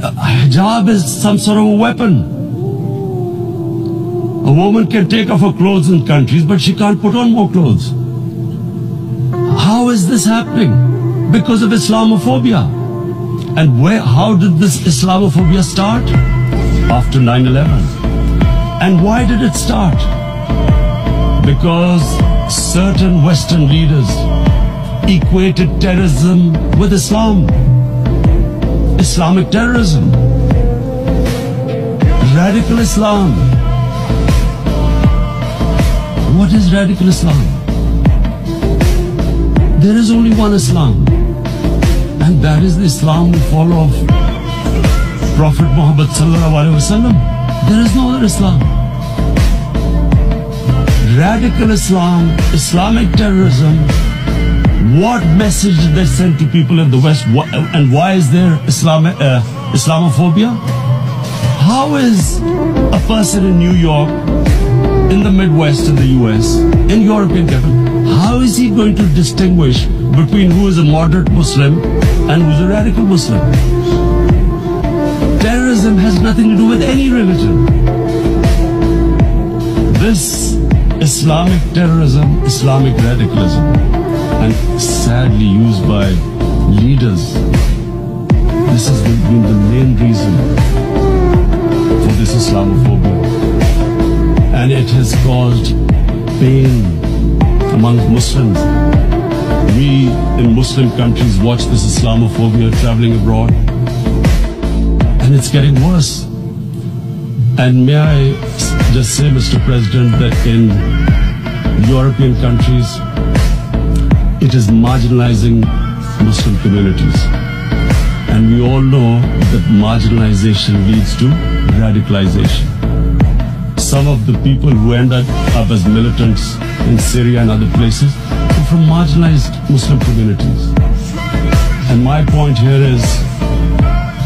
uh, hijab is some sort of a weapon. A woman can take off her clothes in countries, but she can't put on more clothes. How is this happening? Because of Islamophobia. And where, how did this Islamophobia start? After 9-11. And why did it start? Because certain Western leaders equated terrorism with Islam. Islamic terrorism. Radical Islam. What is radical Islam? There is only one Islam. And that is the Islam we follow of Prophet Muhammad wasallam. There is no other Islam. Radical Islam, Islamic terrorism, what message did they send to people in the West? And why is there Islam, uh, Islamophobia? How is a person in New York, in the Midwest, in the US, in European capital, how is he going to distinguish between who is a moderate Muslim and who is a radical Muslim? Terrorism has nothing to do with any religion. This Islamic terrorism, Islamic radicalism, and sadly used by leaders. This has been the main reason for this Islamophobia. And it has caused pain among Muslims. We in Muslim countries watch this Islamophobia traveling abroad. And it's getting worse. And may I just say, Mr. President, that in European countries, it is marginalizing Muslim communities. And we all know that marginalization leads to radicalization. Some of the people who end up as militants in Syria and other places are from marginalized Muslim communities. And my point here is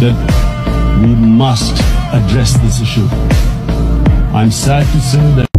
that we must address this issue. I'm sad to say that